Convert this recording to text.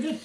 good.